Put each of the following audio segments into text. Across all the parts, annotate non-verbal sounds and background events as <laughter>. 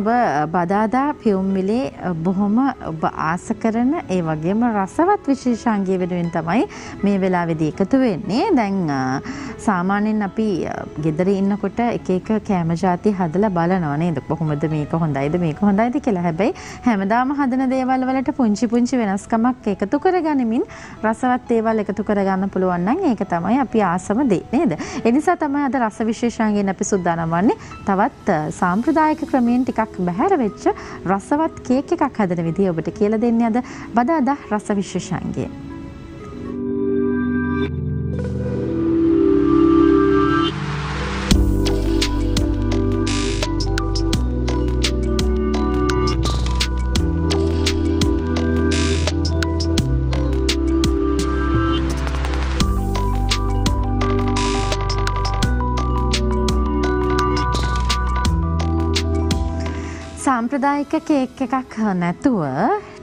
ඉතින් ඔබ බදාදා පියුම්මිලේ බොහොම ඔබ ආස කරන ඒ වගේම රසවත් විශේෂාංගය වෙනුවෙන් තමයි මේ වෙලාවේදී එකතු වෙන්නේ. දැන් සාමාන්‍යයෙන් අපි ගෙදර ඉන්නකොට එක එක කෑම જાති හදලා බලනවා නේද? කොහොමද මේක හොඳයිද මේක හොඳයිද කියලා. හැබැයි හැමදාම හදන දේවල් වලට පුංචි පුංචි වෙනස්කමක් එකතු කරගනිමින් රසවත් දේවල් එකතු කරගන්න පුළුවන් නම් ඒක තමයි අපි ආසම දේ නේද? ඒ නිසා තමයි අද රස විශේෂාංගයෙන් අපි සූදානම් වන්නේ තවත් සාම්ප්‍රදායික ක්‍රම ක්‍රමයෙන් ටිකක් බැහැර වෙච්ච රසවත් කේක් එකක් හදන විදිහ ඔබට කියලා දෙන්නේ අද බදාදා රස විශේෂාංගය. සාම්ප්‍රදායික කේක් එකක් නැතුව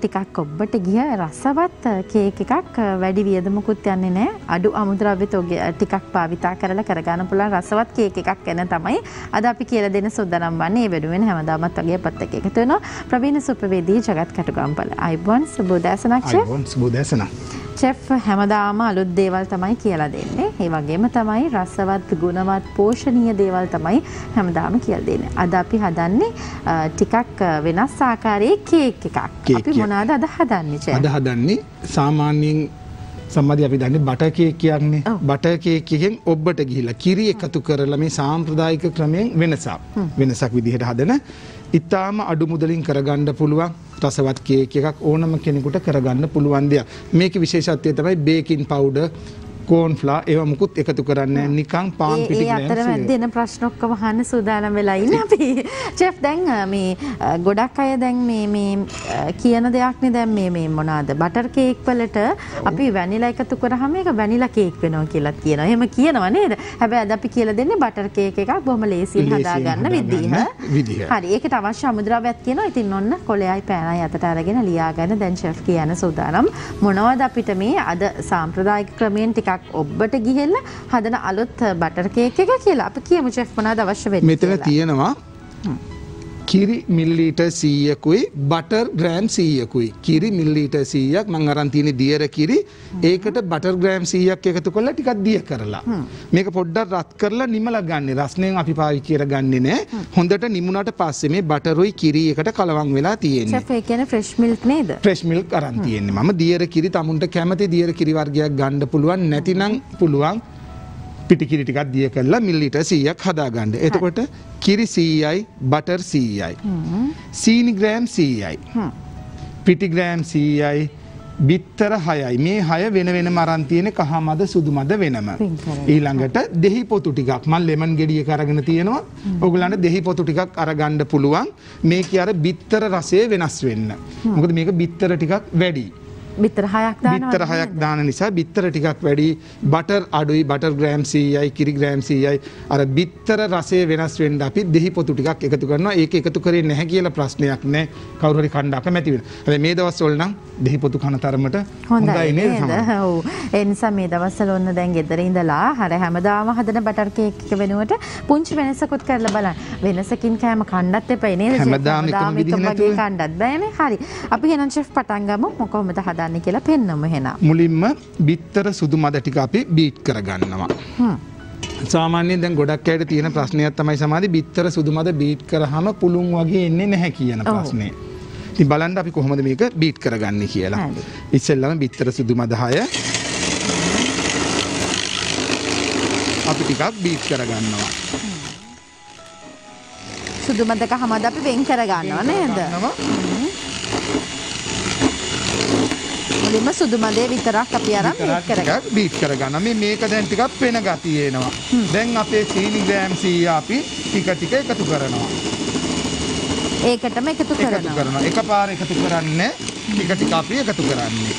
ටිකක් ඔබ්බට ගිය රසවත් කේක් එකක් වැඩි වියදමකුත් යන්නේ නැහැ. අඩු අමුද්‍රව්‍ය තෝගේ ටිකක් භාවිතා කරලා කරගන්න පුළුවන් රසවත් කේක් එකක් ගැන තමයි අද අපි කියලා දෙන සූදානම් වන්නේ. ඒ වෙනුවෙන් හැමදාමත් වගේ පත් එක එකතු වෙනවා. ප්‍රවීණ සුපවේදී ජගත් කටුගම්පල. අයිබෝන් සුබෝදෑසනක් ෂෙෆ්. අයිබෝන් සුබෝදෑසනක්. චෙෆ් හැමදාම අලුත් දේවල් තමයි කියලා දෙන්නේ. ඒ වගේම තමයි රසවත් ගුණවත් පෝෂණීය දේවල් තමයි හැමදාම කියලා දෙන්නේ. අද අපි හදන්නේ ටිකක් වෙනස් ආකාරයේ කේක් එකක්. අපි මොනවාද අද හදන්නේ චෙෆ්? අද හදන්නේ සාමාන්‍යයෙන් සම්මදි අපි දන්නේ බටර් කේක් කියන්නේ. බටර් කේක් එකෙන් ඔබ්බට ගිහිලා කිරි එකතු කරලා මේ සාම්ප්‍රදායික ක්‍රමයෙන් වෙනසක්. වෙනසක් විදිහට හදන ඉතාම අඩු මුදලින් කරගන්න පුළුවන් රසවත් කේක් එකක් ඕනම කෙනෙකුට කරගන්න පුළුවන් දෙයක්. මේකේ විශේෂත්වය තමයි බේකින් පවුඩර් කෝන්ෆ්ලා ඒව මුකුත් එකතු කරන්න නිකං පාන් පිටි අතර මැද්දෙන ප්‍රශ්න ඔක්කොම අහන්න සූදානම් වෙලා ඉන්නේ අපි. <laughs> චෙෆ් දැන් මේ ගොඩක් අය දැන් කියන දෙයක් නේ දැන් මේ මේ මොනවාද බටර් කේක් වලට අපි වැනිලා එකතු කරාම ඒක වැනිලා කේක් වෙනවා කියලා කියනවා. එහෙම කියනවා නේද? හැබැයි අද අපි කියලා දෙන්නේ බටර් කේක් එකක් බොහොම ලේසියෙන් හදාගන්න විදිහ. හරි. ඒකට අවශ්‍ය අමුද්‍රව්‍යත් කියනවා. ඉතින් ඔන්න කොලෙයි පෑනයි අතට අරගෙන ලියාගෙන දැන් චෙෆ් කියන සූදානම් මොනවද අපිට මේ අද සාම්ප්‍රදායික ක්‍රමයෙන් ටිකක් ටිකක් ඔබ්බට ගිහිල්ලා හදන අලුත් බටර් කේක් එක කියලා. අපි කියමු චෙෆ් මොනවද අවශ්‍ය වෙන්නේ මෙතන තියෙනවා කිරි මිල්ලීට සීයකුයි බටර් ග්‍රෑම් සීයකුයි. කිරි මිල්ලීට සීයක් මං අරන් තියෙන දියර කිරි ඒකට බටර් ග්‍රෑම් සීයක් එකතු කරලා ටිකක් දිය කරලා. මේක පොඩ්ඩක් රත් කරලා නිමලා ගන්න. රස්නයෙන් අපි පාවිච්චි කරගන්නේ නෑ. හොඳට නිමුණට පස්සේ මේ බටරුයි කිරි එකට කලවම් වෙලා තියෙන්නේ. ෂෙෆ් ඒ කියන්නේ ෆ්‍රෙෂ් මිල්ක් නේද? ෆ්‍රෙෂ් මිල්ක් අරන් තියෙන්නේ. මම දියර කිරි තමුන්ට කැමති දියර කිරි වර්ගයක් ගන්න පුළුවන් නැතිනම් පුළුවන් පිටිකිරි ටිකක් දිය කරලා මිලිලීටර් 100ක් හදාගන්න. එතකොට කිරි 100යි බටර් 100යි. සීනි ග්‍රෑම් 100යි. පිටි ග්‍රෑම් 100යි බිත්තර 6යි. මේ 6 වෙන වෙනම අරන් තියෙන කහ මද සුදු මද වෙනම. ඊළඟට දෙහි පොතු ටිකක් මම ලෙමන් ගෙඩියක අරගෙන තියෙනවා. ඔයගලන්ට දෙහි පොතු ටිකක් අරගන්න පුළුවන්. මේකේ අර බිත්තර රසය වෙනස් වෙන්න. මොකද මේක බිත්තර ටිකක් වැඩි. බිත්තර හයක් බිත්තර හයක් දාන නිසා බිත්තර ටිකක් වැඩි බටර් අඩුයි බටර් ග්‍රෑම් 100යි කිරි ග්‍රෑම් 100යි අර බිත්තර රසය වෙනස් වෙන්න අපි දෙහි පොතු ටිකක් එකතු කරනවා ඒක එකතු කරේ නැහැ කියලා ප්‍රශ්නයක් නැහැ කවුරු හරි කණ්ඩ අකමැති වෙන. හැබැයි මේ දවස්වල නම් දෙහි පොතු කන තරමට හොඳයි නේද? ඔව්. ඒ නිසා මේ දවස්වල ඔන්න දැන් ගෙදර ඉඳලා හර හැමදාම හදන බටර් කේක් එක වෙනුවට පුංචි වෙනසකුත් කරලා බලන්න. වෙනසකින් කෑම කණ්ඩත් එපයි නේද? හැමදාම එකම විදිහ නැතුව කණ්ඩත් බෑනේ. හරි. අපි එහෙනම් ෂෙෆ් පටන් ගමු. කොහොමද හදන්නේ? කරන්න කියලා පෙන්නම හෙන. මුලින්ම බිත්තර සුදු මද ටික අපි බීට් කරගන්නවා. සාමාන්‍යයෙන් දැන් ගොඩක් අයට තියෙන ප්‍රශ්නයක් තමයි සමාධි බිත්තර සුදු මද බීට් කරාම පුළුන් වගේ එන්නේ නැහැ කියන ප්‍රශ්නේ. ඉතින් බලන්න අපි කොහොමද මේක බීට් කරගන්නේ කියලා. ඉස්සෙල්ලම බිත්තර සුදු මද 6 අපි ටිකක් බීට් කරගන්නවා. සුදු මදක හැමද අපි වෙන් කරගන්නවා නේද? මුලින්ම සුදු මදේ විතරක් අපි අරන් බීට් කරගන්නවා. බීට් කරගන්න. මේ මේක දැන් ටිකක් වෙන ගතිය එනවා. දැන් අපේ සීනි ග්‍රෑම් 100 අපි ටික ටික එකතු කරනවා. ඒකටම එකතු කරනවා. එකතු කරනවා. එකපාර එකතු කරන්නේ ටික ටික අපි එකතු කරන්නේ.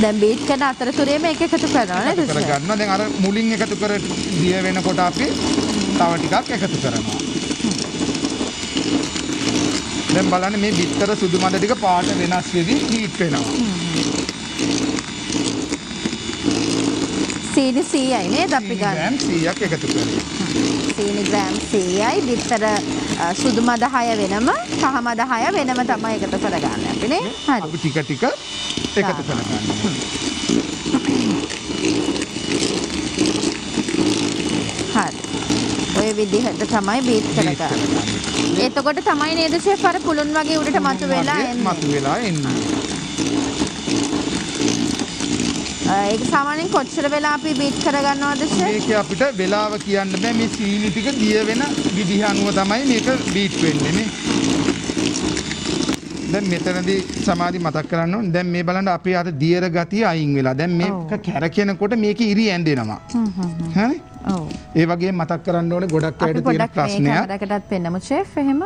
දැන් බීට් කරන අතරතුරේම ඒක එකතු කරනවා නේද? කරගන්නවා. දැන් අර මුලින් එකතු කර දිය වෙනකොට අපි තව ටිකක් එකතු කරනවා. දැන් බලන්න මේ බිත්තර සුදු මඩ ටික පාට වෙනස් වෙවි හීට් වෙනවා. සීනි 100යි නේද අපි ගන්න. ග්‍රෑම් 100ක් එකතු කරේ. සීනි ග්‍රෑම් 100යි බිත්තර සුදු මද 6 වෙනම කහ මද 6 වෙනම තමයි එකතු කරගන්නේ අපි නේ. හරි. අපි ටික ටික එකතු කරගන්න. ඔය විදිහට තමයි බීට් කරගන්නේ. එතකොට තමයි නේද ෂෙෆ් අර පුළුන් වගේ උඩට මතු වෙලා එන්නේ. මතු වෙලා එන්නේ. ඒක සාමාන්‍යයෙන් කොච්චර වෙලා අපි බීට් කරගන්නවද ෂෙෆ්? මේක අපිට වෙලාව කියන්න බෑ මේ සීනි ටික දිය වෙන විදිහ අනුව තමයි මේක බීට් වෙන්නේ නේ. දැන් මෙතනදී සමාධි මතක් කරන්න ඕනේ. දැන් මේ බලන්න අපේ අර දියර ගතිය අයින් වෙලා. දැන් මේක. කැරකෙනකොට මේක ඉරි හ්ම්. හරි? ඒ වගේ මතක් කරන්න ඕනේ ගොඩක් අයට තියෙන ප්‍රශ්නයක්. කැමරකටත් පෙන්නමු ෂෙෆ් එහෙම.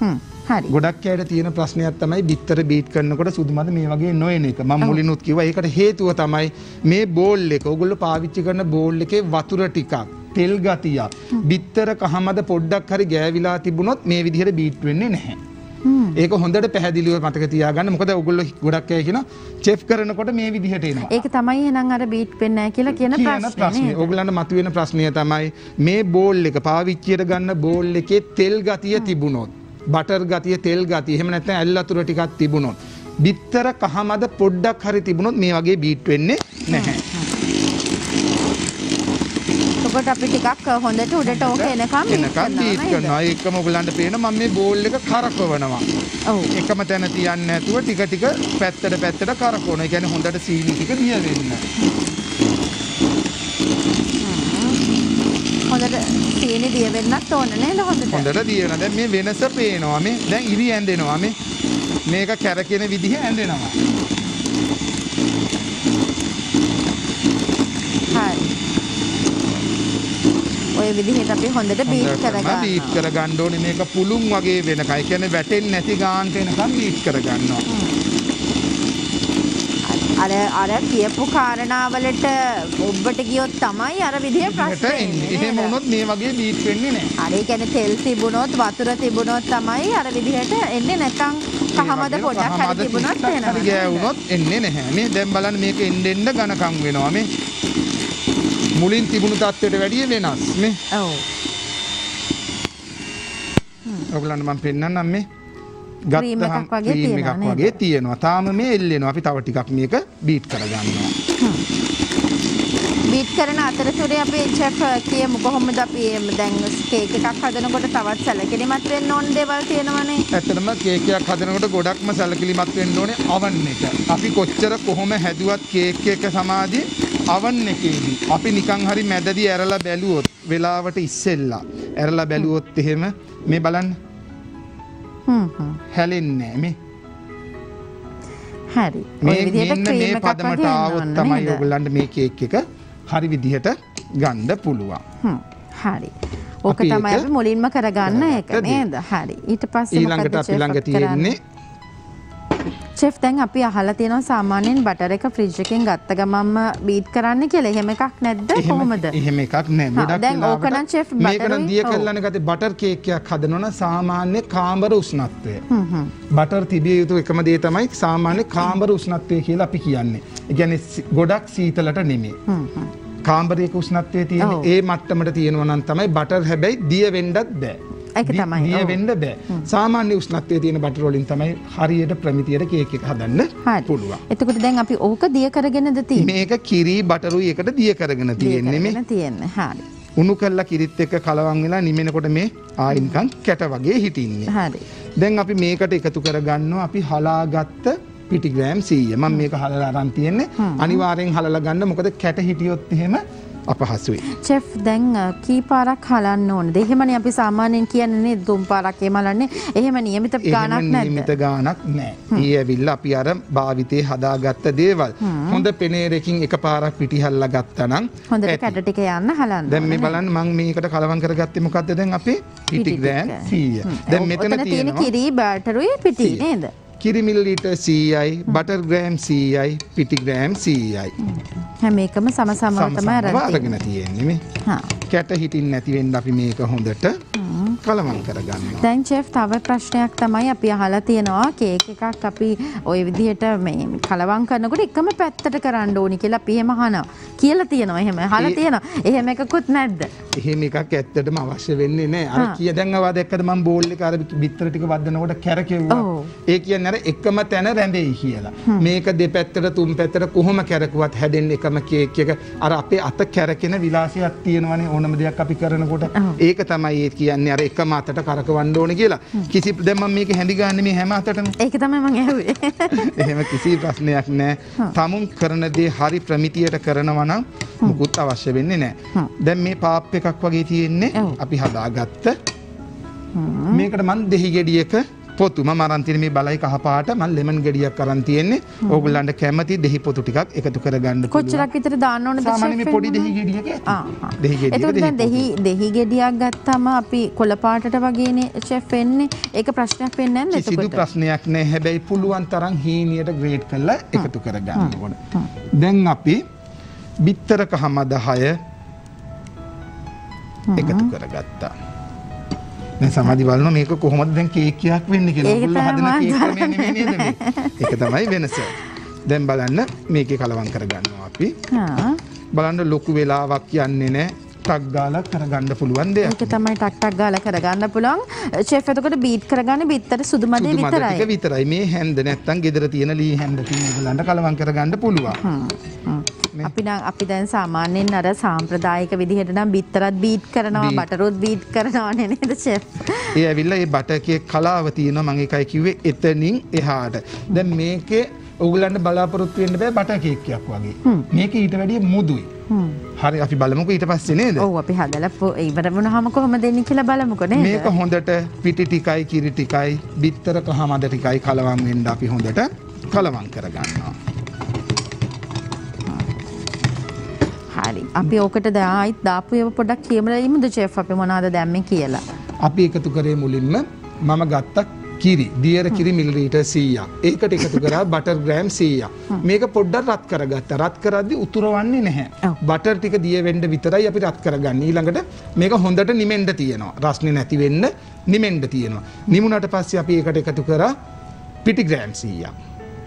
හ්ම්. හරි. ගොඩක් අයට තියෙන ප්‍රශ්නයක් තමයි බිත්තර බීට් කරනකොට සුදු මද මේ වගේ නොයන එක. මම මුලිනුත් කිව්වා ඒකට හේතුව තමයි මේ බෝල් එක. ඕගොල්ලෝ පාවිච්චි කරන බෝල් එකේ වතුර ටිකක් තෙල් ගතියක් බිත්තර කහමද පොඩ්ඩක් හරි ගෑවිලා තිබුණොත් මේ විදිහට බීට් වෙන්නේ නැහැ. ඒක හොඳට පැහැදිලිව මතක තියාගන්න. මොකද ඕගොල්ලෝ ගොඩක් අය කියන චෙෆ් කරනකොට මේ විදිහට එනවා. ඒක තමයි එහෙනම් අර බීට් වෙන්නේ නැහැ කියලා කියන ප්‍රශ්නේ? ඕගලන්ට මතුවෙන ප්‍රශ්නය තමයි මේ බෝල් එක පාවිච්චියට ගන්න බෝල් එකේ තෙල් ගතිය තිබුණොත් බටර් ගතිය තෙල් ගතිය එහෙම නැත්නම් ඇල් වතුර ටිකක් තිබුණොත් බිත්තර කහමද පොඩ්ඩක් හරි තිබුණොත් මේ වගේ බීට් වෙන්නේ නැහැ. ඔබට අපි ටිකක් හොඳට උඩට ඕක එනකම් එනකම් බීට් කරනවා. ඒකම ඔයගලන්ට පේනවා මම මේ බෝල් එක කරකවනවා. ඔව්. එකම තැන තියන්නේ නැතුව ටික ටික පැත්තට පැත්තට කරකවනවා. ඒ කියන්නේ හොඳට සීනි ටික දිය වෙන්න. හොඳට සීනි දිය වෙන්නත් ඕන නේද හොඳට? හොඳට දිය වෙනවා. දැන් මේ වෙනස පේනවා මේ. දැන් ඉරි ඇඬෙනවා මේ. මේක කැරකෙන විදිහ ඇඬෙනවා. හරි. ඔය විදිහට අපි හොඳට බීට් හොඳටම බීට්. කරගන්න ඕනේ මේක පුළුන් වගේ වෙනකන්. ඒ කියන්නේ වැටෙන්නේ නැති ගානට එනකම් බීට් කරගන්නවා. අර අර කියපු කාරණාවලට ඔබට ගියොත් තමයි අර විදිහේ ප්‍රශ්නේ එන්නේ. එහෙම? වුණොත් මේ වගේ බීට් වෙන්නේ නැහැ. අර ඒ කියන්නේ තෙල් තිබුණොත් වතුර තිබුණොත් තමයි අර විදිහට එන්නේ නැත්නම් කහමද පොඩක් හරි තිබුණොත් එනවා. හරි ගෑවුනොත් එන්නේ නැහැ. මේ දැන් බලන්න මේක එන්න එන්න ඝනකම් වෙනවා මේ. මුලින් තිබුණු තත්ත්වයට වැඩිය වෙනස් මේ. ඔව්. ඔයගලන්ට මම පෙන්නන්නම් මේ. ගත්තහම ක්‍රීම් එකක්? වගේ තියෙනවා. තාම මේ එල්ලෙනවා. අපි තව ටිකක් මේක බීට් කරගන්නවා. බීට් කරන අතරතුරේ අපි චෙෆ් කියමු කොහොමද අපි දැන් කේක් එකක් හදනකොට තවත් සැලකිලිමත් වෙන්න ඕන දේවල් තියෙනවනේ. ඇත්තටම කේක් එකක් හදනකොට ගොඩක්ම සැලකිලිමත් වෙන්න ඕනේ අවන් එක. අපි කොච්චර කොහොම හැදුවත් කේක් එක සමාධිය අවන් එකේදී අපි නිකන් හරි මැදදී ඇරලා බැලුවොත් වෙලාවට ඉස්සෙල්ලා ඇරලා බැලුවොත් එහෙම මේ බලන්න. හැලෙන්නේ මේ. හරි. මේ පදමට ආවොත් තමයි? ඔයගොල්ලන්ට මේ කේක් එක හරි විදිහට ගන්න පුළුවන්. හ්ම්. හරි. ඕක තමයි මුලින්ම කරගන්න එක? නේද? හරි. ඊට පස්සේ ඊළඟට අපි ළඟ තියෙන්නේ චෙෆ් දැන් අපි අහලා තියෙනවා සාමාන්‍යයෙන් බටර් එක ෆ්‍රිජ් එකෙන් ගත්ත ගමන්ම බීට් කරන්න කියලා. එහෙම එකක් නැද්ද? කොහොමද? එහෙම එකක් නෑ. හා, ගොඩක් දැන් ඕක නම් chef වෙලාවට මේක නම් බටරුයි. දිය ඔව්. කරලානේ ගත්තේ බටර් කේක් එකක් හදනවනම් සාමාන්‍ය කාමර උෂ්ණත්වය. බටර් තිබිය යුතු එකම දේ තමයි සාමාන්‍ය කාම්බර උෂ්ණත්වය කියලා අපි කියන්නේ. ඒ කියන්නේ ගොඩක් සීතලට නෙමෙයි. කාම්බරයක උෂ්ණත්වය තියෙන. ඒ මට්ටමට තියෙනවා නම් තමයි බටර් හැබැයි දිය වෙන්නත් බෑ. දිය. වෙන්න බෑ. සාමාන්‍ය උෂ්ණත්වයේ තියෙන බටර් වලින් තමයි හරියට ප්‍රමිතියට කේක් එක හදන්න. පුළුවන්. එතකොට දැන් අපි ඕක දිය කරගෙනද තියෙන්නේ? මේක කිරි බටරුයි එකට දිය කරගෙන තියෙන්නේ මේ. කරගෙන තියෙන්නේ. හරි. උණු කරලා කිරිත් එක්ක කලවම් වෙලා නිමෙනකොට මේ ආයින්කම් කැට වගේ හිටින්නේ. හරි. දැන් අපි මේකට එකතු කරගන්නවා අපි හලාගත්ත පිටිග්‍රෑම් 100. මම මේක හලලා අරන් තියෙන්නේ. අනිවාර්යෙන් හලලා ගන්න මොකද කැට හිටියොත් එහෙම අපහසුයි. චෙෆ් දැන් අ, කී පාරක් හලන්න ඕනද? එහෙමනේ අපි සාමාන්‍යයෙන් කියන්නේ තුන් පාරක් එමලන්නේ. එහෙම නියමිත නියමිත නැද්ද? ගාණක් නැහැ. ඊ ඇවිල්ලා අපි අර භාවිතේ හදාගත්ත දේවල්. හොඳ පෙනේරකින් එකපාරක් පිටිහල්ලා ගත්තා නම් හොඳට ඇති. කැට ටික යන්න හලන්න. දැන් මේ ඕනේ බලන්න මම මේකට කලවම් කරගත්තේ මොකද්ද දැන් අපේ පිටිග්‍රෑම් ටික. 100. හ්ම්. දැන් ඔ- මෙතන ඔතන තියෙන කිරි බටරුයි පිටි 100. නේද? කිරි මිලිලීටර් 100යි බටර් ග්‍රෑම් 100යි පිටිග්‍රෑම් 100යි. හැම එකම සම තියෙන්නේ. අරගෙන තියෙන්නේ. කැට හිටින් නැති වෙන්න අපි මේක හොඳට හ්ම්. කලවම් කරගන්නවා. දැන් චෙෆ් තව ප්‍රශ්නයක් තමයි අපි අහලා තියෙනවා කේක් එකක් අපි ওই විදිහට මේ කලවම් කරනකොට එකම පැත්තට කරන්න ඕනි කියලා අපි එහෙම අහනවා. කියලා තියෙනවා එහෙම. අහලා තියෙනවා. එහෙම එකකුත් නැද්ද? එහෙම එකක් ඇත්තටම අවශ්‍ය වෙන්නේ නැහැ. අර. කිය දැන් ආවා දැක්කද මම බෝල් එක අර බිත්තර ටික වද්දනකොට කැරකෙව්වා. ඒ කියන්නේ අර එකම තැන රැඳෙයි කියලා. මේක දෙපැත්තට තුන් පැත්තට කොහොම කැරකුවත් හැදෙන්නේ එකම කේක් එක. අර අපේ අත කැරකෙන විලාසයක් තියෙනවනේ ඕනම දෙයක් අපි කරනකොට. ඒක තමයි ඒ කියන්නේ අර එකම අතට කරකවන්න ඕනේ කියලා. කිසි දැන් මම මේක හැඳි ගන්න මේ හැම අතටම. ඒක තමයි මම ඇහුවේ. <laughs> එහෙම කිසි ප්‍රශ්නයක් නෑ. තමුන් කරන දේ හරි ප්‍රමිතියට කරනවා නම් මුකුත් අවශ්‍ය වෙන්නේ නෑ. දැන් මේ පාප් එකක් වගේ තියෙන්නේ. අපි හදාගත්ත. මේකට මන් දෙහි ගෙඩියක පොතු මම අරන් තියෙන මේ බලයි කහ පාට මම ලෙමන් ගෙඩියක් අරන් තියෙන්නේ. ඕගොල්ලන්ට කැමති දෙහි පොතු ටිකක් එකතු කරගන්න. කොච්චරක් විතර දාන්න ඕනද සාමාන්‍ය මේ පොඩි? දෙහි ගෙඩියක. දෙහි ගෙඩියක දෙහි දෙහි ගෙඩියක් ගත්තාම අපි කොළ පාටට වගේනේ chef වෙන්නේ. ඒක ප්‍රශ්නයක් වෙන්නේ නැද්ද කිසිදු එතකොට? ප්‍රශ්නයක් නෑ හැබැයි පුළුවන් තරම් හීනියට ග්‍රේඩ් කරලා එකතු කරගන්න ඕන. දැන් අපි බිත්තරක හමද හය එකතු කරගත්තා. දැන් සමාධි බලන මේක කොහොමද දැන් කේක්යක් වෙන්නේ කියලා. ඔයගොල්ලෝ හදන කේක් ක්‍රමය නෙමෙයි නේද මේ? ඒක තමයි වෙනස. දැන් බලන්න මේකේ කලවම් කරගන්නවා අපි. බලන්න ලොකු වෙලාවක් යන්නේ නෑ. ටක් ගාලා කරගන්න පුළුවන් දෙයක්. ඒක තමයි ටක් ටක් ගාලා කරගන්න පුළුවන්. chef එතකොට බීට් කරගන්නේ බිත්තර සුදු මදේ සුදු මද විතරයි. විතරයි මේ හැන්ද නැත්තම් ගෙදර තියෙන ලී හැන්ද තියෙන ඒගොල්ලන්ට කලවම් කරගන්න පුළුවන්. හ්ම්? අපි නම් අපි දැන් සාමාන්‍යයෙන් අර සාම්ප්‍රදායික විදිහට නම් බිත්තරත් බීට් කරනවා බීට්. බටරුත් බීට් කරනවා නේද chef? ඒ ඇවිල්ලා ඒ බටර් කේක් කලාව තියෙනවා මම ඒකයි කිව්වේ එතනින් එහාට. දැන් මේකේ ඕගලන්ට බලාපොරොත්තු වෙන්න බෑ බටර් කේක් එකක් වගේ. මේක ඊට වැඩිය මුදුයි. හ්ම්. හරි අපි බලමුකෝ ඊට පස්සේ නේද? ඔව් අපි හදලා ඉවර වුණාම කොහොමද දෙන්නේ කියලා බලමුකෝ නේද? මේක හොඳට පිටි ටිකයි කිරි ටිකයි බිත්තර කහමද ටිකයි කලවම් වෙන්න අපි හොඳට කලවම් කරගන්නවා. අපි ඕකට දායිත් දාපු ඒවා පොඩ්ඩක් කියමලා ඉමුද chef අපි මොනවද දැම්මේ කියලා. අපි එකතු කරේ මුලින්ම මම ගත්ත කිරි දියර කිරි මිලිලීටර් 100ක්. ඒකට එකතු කරා බටර් ග්‍රෑම් 100ක්. මේක පොඩ්ඩක් රත් කරගත්තා. රත් කරද්දි උතුරවන්නේ නැහැ. බටර් ටික දිය වෙන්න විතරයි අපි රත් කරගන්නේ. ඊළඟට මේක හොඳට නිමෙන්න තියෙනවා. රස්නේ නැති වෙන්න නිමෙන්න තියෙනවා. නිමුණට පස්සේ අපි ඒකට එකතු කරා පිටි ග්‍රෑම් 100ක්.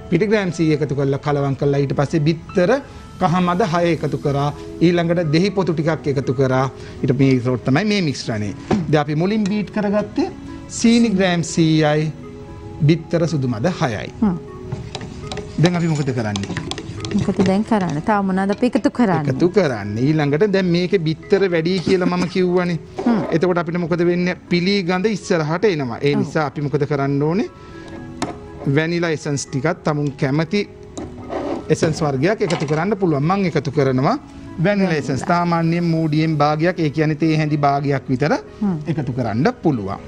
පිටි ග්‍රෑම් 100 එකතු කරලා කලවම් කරලා ඊට පස්සේ බිත්තර කහමද 6 එකතු කරා ඊළඟට දෙහි පොතු ටිකක් එකතු කරා ඊට මේ රොට් තමයි මේ මිශ්‍රණය. දැන් අපි මුලින් බීට් කරගත්තේ සීනි ග්‍රෑම් 100යි බිත්තර සුදු මද 6යි. හ්ම්. දැන් අපි මොකද කරන්නේ? මොකද දැන් කරන්නේ? තව මොනවද අපි එකතු කරන්නේ? එකතු කරන්න ඊළඟට දැන් මේකේ බිත්තර වැඩි කියලා මම කිව්වනේ. එතකොට අපිට මොකද වෙන්නේ? පිලී ගඳ ඉස්සරහට එනවා. ඒ නිසා අපි මොකද කරන්න ඕනේ? වැනිලා එසන්ස් ටිකක් තමුන් කැමති එසන්ස් වර්ගයක් එකතු කරන්න පුළුවන්. මම එකතු කරනවා වැනිලා එසන්ස්. සාමාන්‍යයෙන් මූඩියෙන් භාගයක් ඒ කියන්නේ තේ හැඳි භාගයක් විතර එකතු කරන්න පුළුවන්.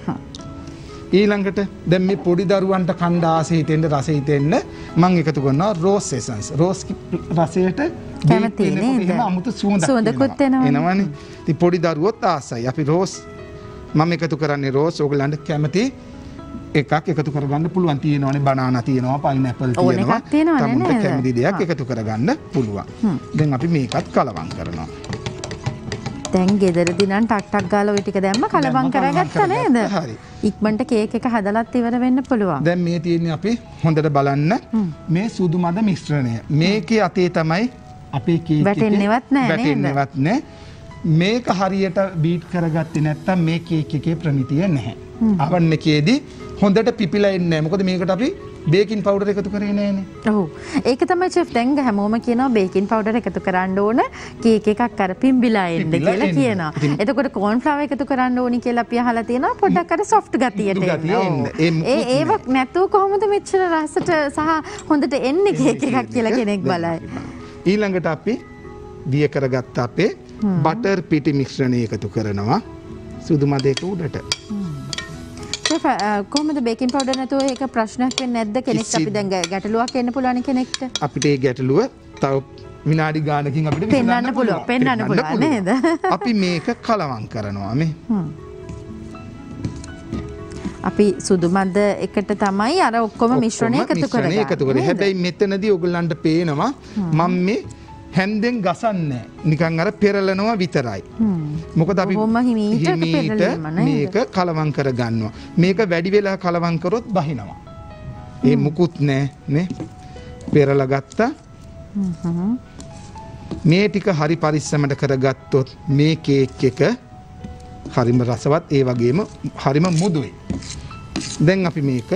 ඊළඟට දැන් මේ පොඩි දරුවන්ට කණ්ඩ ආස හිතෙන්න රස හිතෙන්න මම එකතු කරනවා රෝස් එසන්ස්. රෝස් රසයට කැමති නේද? අමුතු සුවඳක් සුවඳකුත් එනවා. එනවනේ. ඉතින් පොඩි දරුවොත් ආසයි. අපි රෝස් මම එකතු කරන්නේ රෝස් ඕගලන්ට කැමති එකක් එකතු කරගන්න පුළුවන්. තියෙනවානේ බනානා තියෙනවා පයිනැපල් තියෙනවා. තමුන්ට? කැමති දෙයක්. එකතු කරගන්න පුළුවන්. දැන් අපි මේකත් කලවම් කරනවා. දැන් ගෙදරදී නම් ටක් ටක් ගාලා ওই ටික දැම්ම කලවම් කරගත්තා නේද? හරි. ඉක්මනට කේක් එක හදලත් ඉවර වෙන්න පුළුවන්. දැන් මේ තියෙන්නේ අපි හොඳට බලන්න. මේ සුදු මද මිශ්‍රණය. මේකේ අතේ තමයි අපේ කේක් එකේ වැටෙන්නේවත් නැහැ නේද? වැටෙන්නේවත් නැහැ මේක හරියට බීට් කරගත්තේ නැත්තම් මේ කේක් එකේ ප්‍රමිතිය නැහැ. අවන් එකේදී හොඳට පිපිලා එන්නේ මොකද මේකට අපි බේකින් පවුඩර් එකතු කරේ නැහැනේ ඔව්. ඒක තමයි chef දැන් හැමෝම කියනවා බේකින් පවුඩර් එකතු කරන්න ඕන කේක් එකක් අර පිම්බිලා එන්න කියලා. කියනවා. එතකොට කෝන් ෆ්ලවර් එකතු කරන්න ඕනි කියලා අපි අහලා තියෙනවා පොඩ්ඩක් අර soft ගතියට එන්න. ඒ ඒවක් නැතුව කොහොමද මෙච්චර රසට සහ හොඳට එන්නේ කේක් එකක් කියලා කෙනෙක් බලයි. ඊළඟට අපි දිය කරගත්ත අපේ බටර් පිටි මිශ්‍රණය එකතු කරනවා සුදු මද එක උඩට chef අ, කොහොමද බේකින් පවුඩර් නැතුව ඒක ප්‍රශ්නයක් වෙන්නේ නැද්ද කෙනෙක් අපි ගැ- ගැටලුවක් එන්න පුළුවන් කෙනෙක්ට? අපිට ඒ ගැටලුව තව විනාඩි ගානකින් අපිට පෙන්වන්න විසඳන්න පුළුවන්, පෙන්වන්න පුළුවන් නේද? <laughs> අපි මේක කලවම් කරනවා මේ. අපි සුදු මද එකට තමයි අර ඔක්කොම මිශ්‍රණය එකතු මිශ්‍රණය එකතු කරේ. කරගන්නේ. හැබැයි මෙතනදී ඔයගලන්ට පේනවා මම මේ හැන්දෙන් ගසන්න නිකං අර පෙරලනවා විතරයි. මොකද අපි හිමීට? මේක කලවං කර ගන්නවා. මේක වැඩි වෙලා කලවංකරොත් බහිනවා. ඒ මුකුත් නෑ නේ පෙරල ගත්තා මේ ටික හරි පරිස්සමට කරගත්තොත් මේ කේක් එක හරිම රසවත් ඒ වගේම හරිම මුදුයි. දැන් අපි මේක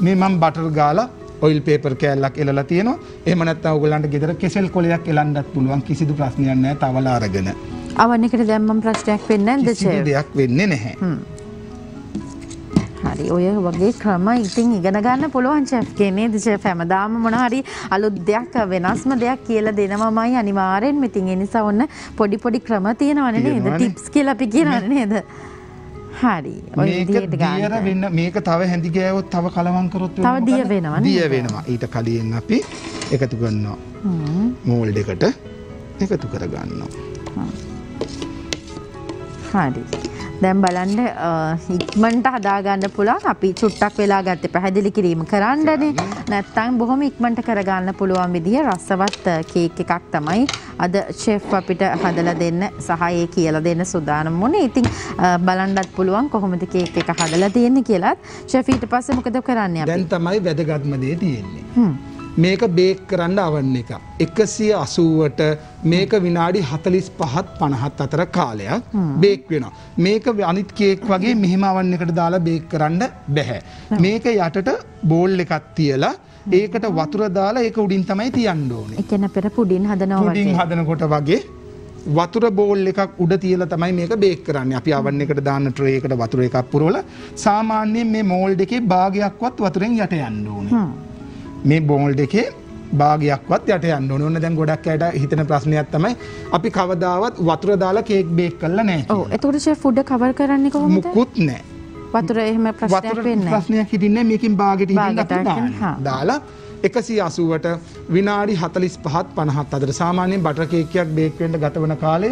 මේ මම බටර් ගාලා ඔයිල් පේපර් කෑල්ලක් එලලා තියෙනවා. එහෙම නැත්නම් ඔයගලන්ට ගෙදර කෙසෙල් කොලයක් එලන්නත් පුළුවන්. කිසිදු ප්‍රශ්නයක් නැහැ. තවලා අරගෙන. අවන් එකට දැම්මම ප්‍රශ්නයක් වෙන්නේ නැද්ද චෙෆ්? දෙයක් වෙන්නේ නැහැ. හරි ඔය වගේ ක්‍රම ඉතින් ඉගෙන ගන්න පුළුවන් චෙෆ්ගේ නේද චෙෆ් හැමදාම මොන හරි අලුත් දෙයක් වෙනස්ම දෙයක් කියලා දෙනවමයි අනිවාර්යෙන්ම. ඉතින් ඒ නිසා ඔන්න පොඩි පොඩි ක්‍රම තියෙනවනේ නේද. ටිප්ස් කියලා අපි කියනවනේ නේද හරි දියර වෙන්න මේක තව හැඳි ගෑවොත් තව කලවම් කරොත් තව දිය වෙනවා? දිය වෙනවා ඊට කලින් අපි එකතු හ්ම්. මෝල්ඩ් එකට එකතු කරගන්නවා හරි. දැන් බලන්න අ, ඉක්මනට හදාගන්න පුළුවන් අපි චුට්ටක් වෙලා ගත්තේ පැහැදිලි කිරීම කරන්නනේ. නැත්තම් බොහොම ඉක්මනට කරගන්න පුළුවන් විදිහ රසවත් අ, කේක් එකක් තමයි අද ෂෙෆ් අපිට හදලා දෙන්න සහ ඒ කියලා දෙන්න සූදානම් වුණේ. ඉතින් අ, බලන්නත් පුළුවන් කොහොමද කේක් එක හදලා තියෙන්නේ කියලාත්. ෂෙෆ් ඊට පස්සේ මොකද කරන්නේ? දැන් තමයි වැදගත්ම දේ තියෙන්නේ. මේක බේක් කරන්න අවන්න එක. එකසිය අසුවට මේක විනාඩි හතලිස් පහත් පණහත් අතර කාලයක් බේක් වෙනවා. මේක අනිත් කේක් වගේ මෙහෙම අවන්න එකට දාලා බේක් කරන්න බැහැ. මේක යටට බෝල් එකක් තියලා ඒකට වතුර දාලා ඒක උඩින් තමයි තියන්න ඕනේ. ඒ කියන්නේ පෙර පුඩින් හදනවා පුඩින් වගේ. හදනකොට වගේ වතුර බෝල් එකක් උඩ තියලා තමයි මේක බේක් කරන්නේ. අපි අවන් එකට දාන්න ට්‍රේ එකට වතුර එකක් පුරවලා සාමාන්‍යයෙන් මේ මෝල්ඩ් එකේ භාගයක්වත් වතුරෙන් යට යන්න ඕනේ. මේ බෝල්ඩ් එකේ භාගයක්වත් යට යන්න ඕනේ. දැන් ගොඩක් අයට හිතන ප්‍රශ්නයක් තමයි අපි කවදාවත් වතුර දාලා කේක් බේක් කරලා නැහැ. ඔව් එතකොට ෂෙෆ් ෆුඩ් කවර් කරන්නේ කොහොමද? මුකුත් නැහැ. වතුර එහෙම ප්‍රශ්නයක් වෙන්නේ නැහැ. ප්‍රශ්නයක් හිටින්නේ මේකෙන් භාගෙට හිටින්න. දාලා 180ට විනාඩි 45ත් 50ත් අතර සාමාන්‍යයෙන් බටර් කේක් එකක් බේක් වෙන්න ගත වන කාලය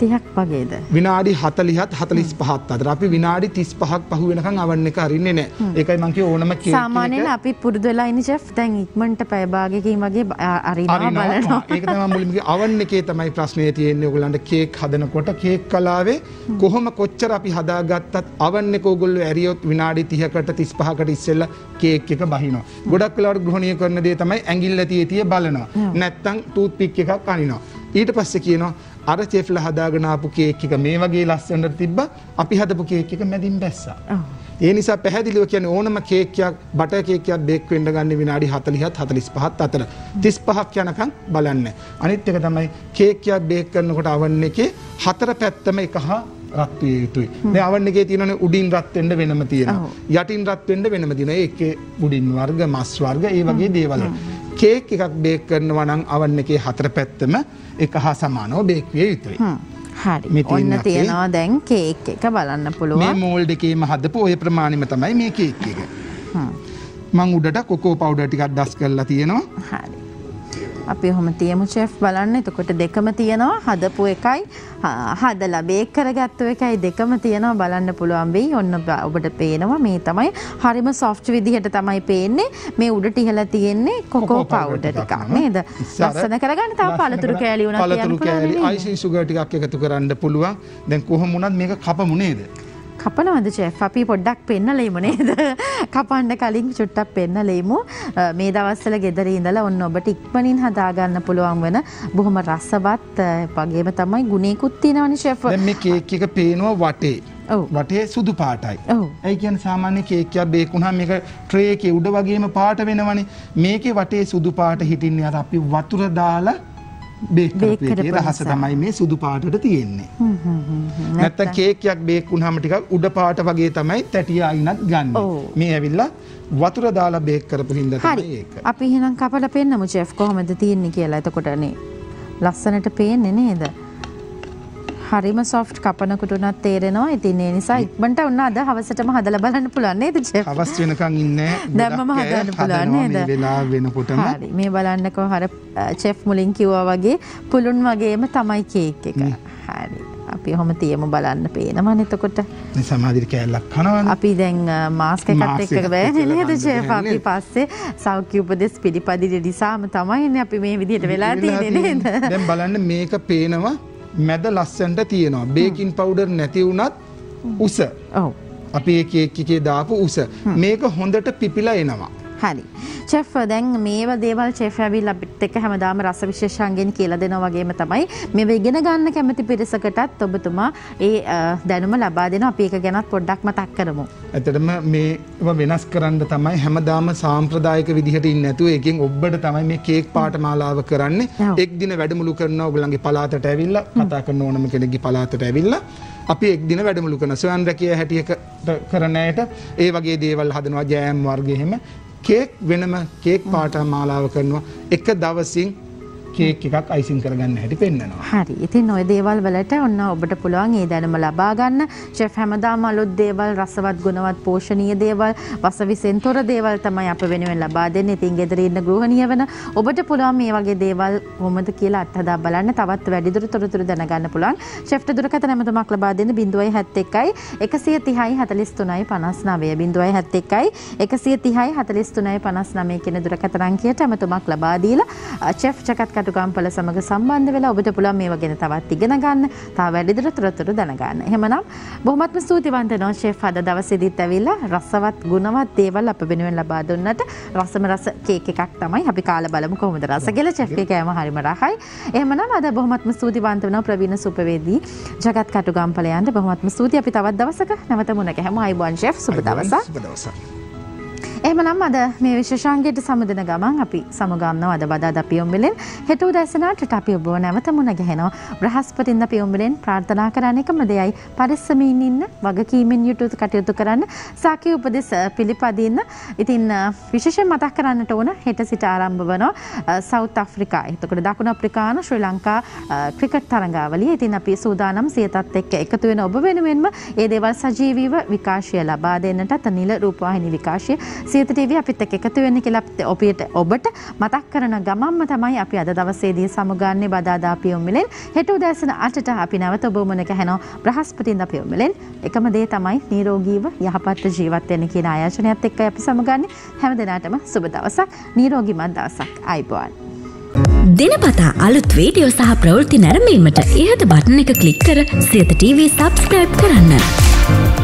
30ක් වගේද? විනාඩි 40ත් 45ත් අතර අපි විනාඩි 35ක් පහු වෙනකන් අවන්න එක අරින්නේ නැහැ. ඒකයි මං කිය ඕනම කේක් සාමාන්‍යයෙන් අපි පුරුදු වෙලා ඉන්නේ chef දැන් ඉක්මනට පැය භාගයකින් වගේ බ- අ- අරිනවා බලනවා. ඒක තමයි මුලින්ම කිව්වේ. අවන් එකේ තමයි ප්‍රශ්නේ තියෙන්නේ ඔයගලන්ට කේක් හදනකොට කේක් කලාවේ කොහොම කොච්චර අපි හදාගත්තත් අවන් එක ඔයගොල්ලෝ ඇරියොත් විනාඩි 30කට 35කට ඉස්සෙල්ලා කේක් එක බහිනවා. ගොඩක් වෙලාවට ගෘහණීය කරන දේ තමයි ඇඟිල්ල තියේ තියේ බලනවා. නැත්තම් ටූත් පික් එකක් අනිනවා. ඊට පස්සේ කියනවා අර චෙෆ්ලා හදාගෙන ආපු කේක් එක මේ වගේ ලස්සනට තිබ්බා අපි හදපු කේක් එක මැදින් බැස්සා. ඒ නිසා පැහැදිලිව කියන්නේ ඕනම කේක්යක් බටර් කේක්යක් බේක් වෙන්න ගන්න විනාඩි 40ත් 45ත් අතර 35ක් යනකම් බලන්න. අනිත් එක තමයි කේක්යක් බේක් කරනකොට අවන් එකේ හතර පැත්තම එක හා රත් විය යුතුයි. දැන් අවන් එකේ තියෙනනේ උඩින් රත් වෙන්න වෙනම තියෙනවා. යටින් රත් වෙන්න වෙනම තියෙනවා. ඒකේ උඩින් වර්ග, මස් වර්ග, ඒ වගේ දේවල්. කේක් එකක් බේක් කරනවා නම් අවන් එකේ හතර පැත්තම එක හා සමානව බේක් විය යුතුයි. හරි. මේ ඔන්න තියනවා දැන් කේක් එක බලන්න මේ පුළුවන්. මෝල්ඩ් එකේම හදපු ඔය ප්‍රමාණෙම තමයි මේ කේක් එක. මං උඩට කොකෝ පවුඩර් ටිකක් ඩස් කරලා තියෙනවා. හරි. අපි ඔහොම තියමු chef බලන්න. එතකොට දෙකම තියෙනවා. හදපු එකයි හා- හදලා බේක් කරගත්තු එකයි දෙකම තියෙනවා බලන්න පුළුවන් වෙයි. ඔන්න ඔබට පේනවා මේ තමයි හරිම soft විදිහට තමයි පේන්නේ. මේ උඩට ඉහලා තියෙන්නේ කොකෝ පවුඩර් ටිකක්. නේද? ලස්සන කරගන්න තව පළතුරු කෑලි උනත් පළතුරු කෑලි පුළුවන්. අයිසිං සුගර් ටිකක් එකතු කරන්න පුළුවන්. දැන් කොහොම වුණත් මේක කපමු නේද? කපනවද චෙෆ් අපි පොඩ්ඩක් පෙන්නලෙමු නේද කපන්න කලින් චුට්ටක් පෙන්නලෙමු මේ දවස්වල ගෙදර ඉඳලා ඔන්න ඔබට ඉක්මනින් හදාගන්න පුළුවන් වෙන බොහොම රසවත් වගේම තමයි ගුණේකුත් තියෙනවනේ දැන් මේ කේක් එක පේනවා වටේ. වටේ සුදු පාටයි. ඇයි කියන්නේ සාමාන්‍ය කේක් එකක් බේක් වුණාම මේක ට්‍රේ එකේ උඩ වගේම පාට වෙනවනේ. මේකේ වටේ සුදු පාට හිටින්නේ අර අපි වතුර දාලා බේක් බේක් කරපු එකේ කරපු රහස. තමයි මේ සුදු පාටට තියෙන්නේ. නැත්තම් කේක් එකක් බේක් වුණාම ටිකක් උඩ පාට වගේ තමයි තැටිය අයිනත් ගන්න. මේ ඇවිල්ලා වතුර දාලා බේක් කරපු හින්දා තමයි ඒක. අපි එහෙනම් කපලා පෙන්නමු චෙෆ් කොහොමද තියෙන්නේ කියලා එතකොටනේ ලස්සනට පේන්නේ නේද හරිම සොෆ්ට් කපනකොට උනත් තේරෙනවා. ඉතින් ඒ නිසා ඉක්මනට ඔන්න අද හවසටම හදලා බලන්න පුළුවන් නේද චෙෆ් හවස් වෙනකන් ඉන්නේ අය හදන්න පුළුවන් හදනවා නේද? මේ බලන්නකෝ හර චෙෆ් මුලින් කිව්වා වගේ පුළුන් වගේම තමයි කේක් එක. හරි. අපි හොම තියමු බලන්න පේනවා එතකොට. සමාධිර කෑල්ලක් කනවන්න අපි දැන් මාස්ක මාස්ක් එක්ක බෑ නේද බෑනේ. පස්සේ සෞඛ්‍ය උපදෙස් පිළිපදින නිසාම තමයිනේ අපි මේ විදිහට වෙලා දැන් බලන්න මේක පේනවා මැද ලස්සන්ට තියෙනවා. බේකින් පවුඩර් නැති වුණත් උස. අපි කේක් එකේ දාපු උස. මේක හොඳට පිපිලා එනවා හරි. චෙෆ් දැන් මේව දේවල් චෙෆ් ඇවිල්ලා අපිත් එක්ක හැමදාම රස විශේෂාංගෙන් කියලා දෙනවා වගේම තමයි මේව ඉගෙන ගන්න කැමති පිරිසකටත් ඔබතුමා ඒ දැනුම ලබා දෙනවා. අපි ඒක ගැනත් පොඩ්ඩක් මතක් කරමු. ඇතටම මේව වෙනස් කරන්න තමයි හැමදාම සාම්ප්‍රදායක විදිහට ඉන්න නැතුව එකෙන් ඔබ්බට තමයි මේ කේක් පාඨමාලාව කරන්නේ. ඔව්. එක් දින වැඩමුළු කරනවා. ඔයගලන්ගේ පළාතට ඇවිල්ලා කතා කරන ඕනම කෙනෙක්ගේ පළාතට ඇවිල්ලා අපි එක් දින වැඩමුළු කරන සොයන් රැකිය හැටියට කරන අයට ඒ වගේ දේවල් හදනවා. ජෑම් වර්ග එහෙම කේක් වෙනම කේක් පාඨමාලාව කරනවා. එක දවසින් කේක් එකක් අයිසින් කරගන්න හැටි පෙන්වනවා හරි. ඉතින් ඔය දේවල් වලට ඔන්න ඔබට පුළුවන් ඒ දැනුම ලබා ගන්න. චෙෆ් හැමදාම අලුත් දේවල් රසවත් ගුණවත් පෝෂණීය දේවල් වසවිසෙන් තොර දේවල් තමයි අප වෙනුවෙන් ලබා දෙන්නේ. ඉතින් ගෙදර ඉන්න ගෘහණිය වෙන ඔබට පුළුවන් මේ වගේ දේවල් කොහොමද කියලා අත්හදා බලන්න. තවත් වැඩිදුර තොරතුරු දැනගන්න පුළුවන්. ෂෙෆ්ට දුරකථන නැමතුමක් ලබා දෙන්න 071යි 130යි 43යි 59 071යි 130යි 43යි 59 කියන දුරකථන අංකයට ඇමතුමක් ලබා දීලා අ, චෙෆ් ජගත් කටුගම්පල සමග සම්බන්ධ වෙලා ඔබට පුළුවන් මේවා ගැන තවත් ඉගෙන ගන්න, තව වැඩිදුර තොරතුරු දැනගන්න. එහෙමනම් බොහොමත්ම ස්තුතිවන්ත වෙනවා ෂෙෆ් අද දවසේදීත් ඇවිල්ලා රසවත් ගුණවත් දේවල් අප වෙනුවෙන් ලබා දුන්නට රසම රස කේක් එකක් තමයි අපි කාලා බලමු කොහොමද රස කියලා ෂෙෆ් ගේ කෑම හරිම රහයි. එහෙමනම් අද බොහොමත්ම ස්තුතිවන්ත වෙනවා ප්‍රවීණ සුපවේදී ජගත් කටුගම්පලයන්ට බොහොමත්ම ස්තුතියි අපි තවත් දවසක නැවත මුණ ගැහෙමු. අයිබෝන් ෂෙෆ් සුබ දවසක්. සුබ දවසක් එහෙමනම් අද මේ විශේෂාංගයට සමුදෙන ගමන් අපි සමුගන්නවා. අද බදාදා පියොම්බෙලෙන් හෙට උදැසනට අපි ඔබ නැවත මුණ ගැහෙනවා. බ්‍රහස්පතින්ද පියොම්බෙලෙන් ප්‍රාර්ථනා කරන්න එකම දෙයයි. පරිස්සමින් ඉන්න වගකීමෙන් යුතු කටයුතු කරන්න සාකි උපදෙස් අ, පිළිපදින්න. ඉතින් අ, විශේෂයෙන් මතක් කරන්නට ඕන හෙට සිට ආරම්භ වනවා සෞත් අප්‍රිකා එතකොට දකුණු අප්‍රිකානු ශ්‍රී ලංකා අ, ක්‍රිකට් තරඟාවලිය ඉතින් අපි සූදානම් සියතත් එක්ක එකතු වෙන ඔබ වෙනුවෙන්ම ඒ දේවල් සජීවීව විකාශය ලබා දෙන්නටත් නිල රූපවාහිනී විකාශය සියත TV අපිත් එක්ක එකතු වෙන්න කියලා අපිට ඔබට ඔබට මතක් කරන ගමන්ම තමයි අපි අද දවසේදී සමුගන්නේ බදාදා පියොම්මිලෙන් හෙට උදෑසන 8ට අපි නැවත ඔබ මුණ ගැහෙනවා බ්‍රහස්පතින්දා පියොම්මිලෙන් එකම දේ තමයි නිරෝගීව යහපත් ජීවත් වෙන්න කියන ආයාචනයත් එක්කයි අපි සමුගන්නේ. හැම දිනටම සුබ දවසක්. නිරෝගීමත් දවසක් අයිබෝන් දෙනපතා අලුත් වීඩියෝ සහ ප්‍රවෘත්ති නැරඹීමට ඉහත බටන එක කලික් කර සියත TV සබස්ක්‍රයිබ් කරන්න.